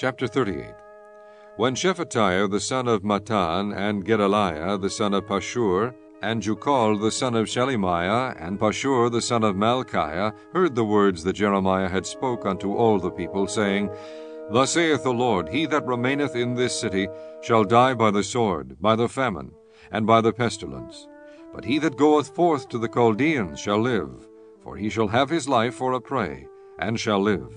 Chapter 38 When Shephatiah the son of Mattan, and Gedaliah the son of Pashur, and Jucal the son of Shelemiah, and Pashur the son of Malchiah heard the words that Jeremiah had spoke unto all the people, saying, Thus saith the Lord, He that remaineth in this city shall die by the sword, by the famine, and by the pestilence. But he that goeth forth to the Chaldeans shall live, for he shall have his life for a prey, and shall live.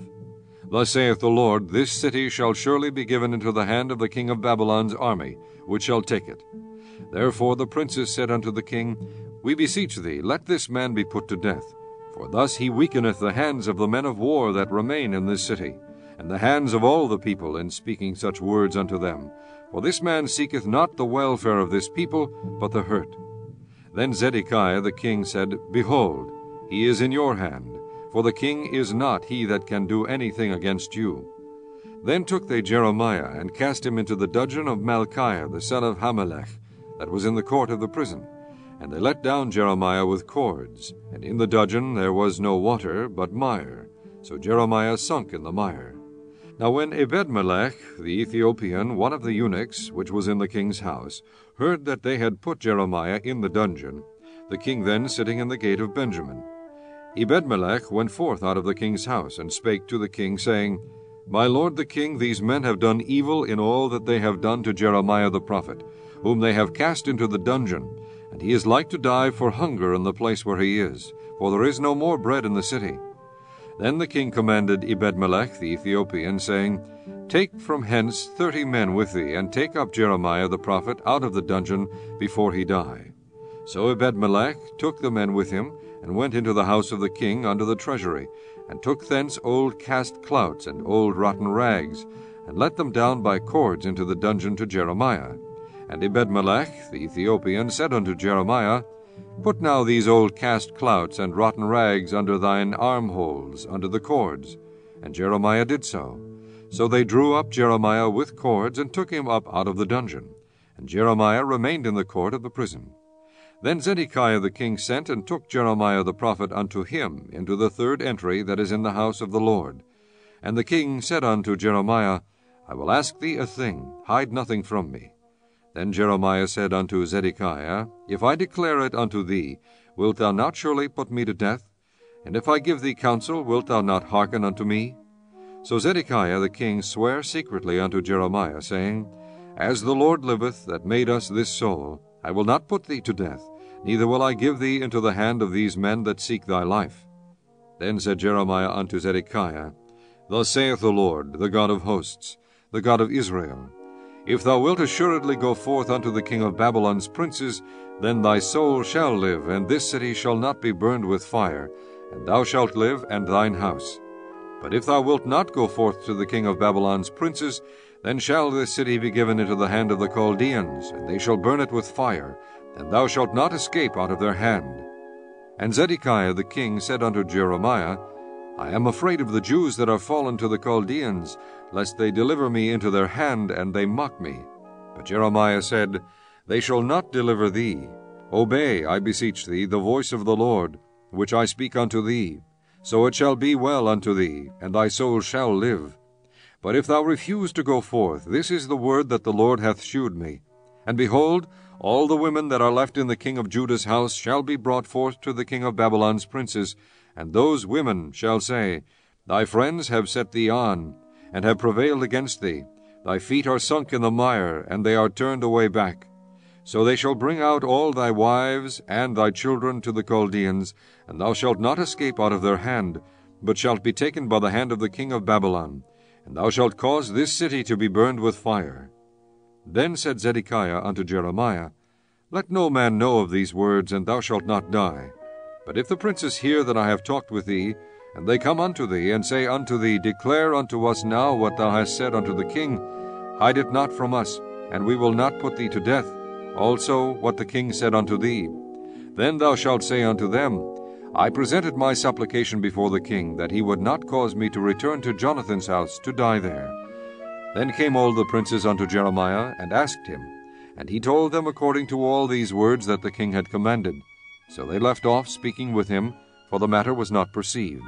Thus saith the Lord, This city shall surely be given into the hand of the king of Babylon's army, which shall take it. Therefore the princes said unto the king, We beseech thee, let this man be put to death. For thus he weakeneth the hands of the men of war that remain in this city, and the hands of all the people in speaking such words unto them. For this man seeketh not the welfare of this people, but the hurt. Then Zedekiah the king said, Behold, he is in your hand for the king is not he that can do anything against you. Then took they Jeremiah, and cast him into the dungeon of Malchiah the son of Hammelech, that was in the court of the prison. And they let down Jeremiah with cords, and in the dungeon there was no water, but mire. So Jeremiah sunk in the mire. Now when Ebedmelech the Ethiopian, one of the eunuchs, which was in the king's house, heard that they had put Jeremiah in the dungeon, the king then sitting in the gate of Benjamin, Ebedmelech went forth out of the king's house, and spake to the king, saying, My lord the king, these men have done evil in all that they have done to Jeremiah the prophet, whom they have cast into the dungeon, and he is like to die for hunger in the place where he is, for there is no more bread in the city. Then the king commanded Ebedmelech the Ethiopian, saying, Take from hence thirty men with thee, and take up Jeremiah the prophet out of the dungeon before he die. So Ebedmelech took the men with him, and went into the house of the king under the treasury, and took thence old cast clouts and old rotten rags, and let them down by cords into the dungeon to Jeremiah. And Ebedmelech the Ethiopian said unto Jeremiah, Put now these old cast clouts and rotten rags under thine armholes, under the cords. And Jeremiah did so. So they drew up Jeremiah with cords, and took him up out of the dungeon. And Jeremiah remained in the court of the prison. Then Zedekiah the king sent and took Jeremiah the prophet unto him into the third entry that is in the house of the Lord. And the king said unto Jeremiah, I will ask thee a thing, hide nothing from me. Then Jeremiah said unto Zedekiah, If I declare it unto thee, wilt thou not surely put me to death? And if I give thee counsel, wilt thou not hearken unto me? So Zedekiah the king sware secretly unto Jeremiah, saying, As the Lord liveth, that made us this soul, I will not put thee to death, neither will I give thee into the hand of these men that seek thy life. Then said Jeremiah unto Zedekiah, Thus saith the Lord, the God of hosts, the God of Israel, If thou wilt assuredly go forth unto the king of Babylon's princes, then thy soul shall live, and this city shall not be burned with fire, and thou shalt live, and thine house. But if thou wilt not go forth to the king of Babylon's princes, then shall this city be given into the hand of the Chaldeans, and they shall burn it with fire, and thou shalt not escape out of their hand. And Zedekiah the king said unto Jeremiah, I am afraid of the Jews that are fallen to the Chaldeans, lest they deliver me into their hand, and they mock me. But Jeremiah said, They shall not deliver thee. Obey, I beseech thee, the voice of the Lord, which I speak unto thee. So it shall be well unto thee, and thy soul shall live. But if thou refuse to go forth, this is the word that the Lord hath shewed me. And behold, all the women that are left in the king of Judah's house shall be brought forth to the king of Babylon's princes, and those women shall say, Thy friends have set thee on, and have prevailed against thee. Thy feet are sunk in the mire, and they are turned away back. So they shall bring out all thy wives and thy children to the Chaldeans, and thou shalt not escape out of their hand, but shalt be taken by the hand of the king of Babylon, and thou shalt cause this city to be burned with fire. Then said Zedekiah unto Jeremiah, Let no man know of these words, and thou shalt not die. But if the princes hear that I have talked with thee, and they come unto thee, and say unto thee, Declare unto us now what thou hast said unto the king, hide it not from us, and we will not put thee to death, also what the king said unto thee. Then thou shalt say unto them, I presented my supplication before the king, that he would not cause me to return to Jonathan's house to die there. Then came all the princes unto Jeremiah, and asked him. And he told them according to all these words that the king had commanded. So they left off speaking with him, for the matter was not perceived.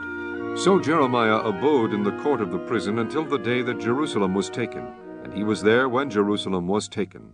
So Jeremiah abode in the court of the prison until the day that Jerusalem was taken, and he was there when Jerusalem was taken.